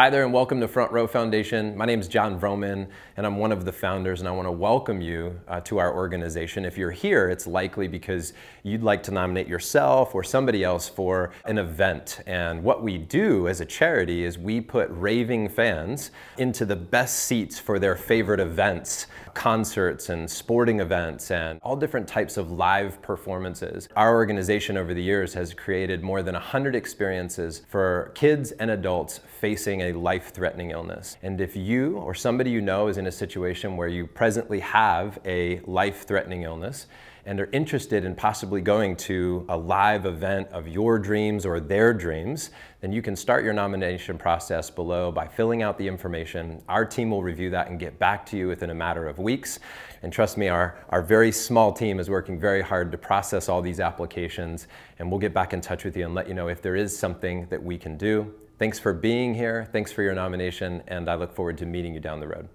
Hi there and welcome to Front Row Foundation. My name is Jon Vroman and I'm one of the founders and I want to welcome you uh, to our organization. If you're here, it's likely because you'd like to nominate yourself or somebody else for an event. And what we do as a charity is we put raving fans into the best seats for their favorite events, concerts and sporting events and all different types of live performances. Our organization over the years has created more than 100 experiences for kids and adults facing a life-threatening illness. And if you or somebody you know is in a situation where you presently have a life-threatening illness and are interested in possibly going to a live event of your dreams or their dreams, then you can start your nomination process below by filling out the information. Our team will review that and get back to you within a matter of weeks. And trust me, our, our very small team is working very hard to process all these applications, and we'll get back in touch with you and let you know if there is something that we can do. Thanks for being here. Thanks for your nomination, and I look forward to meeting you down the road.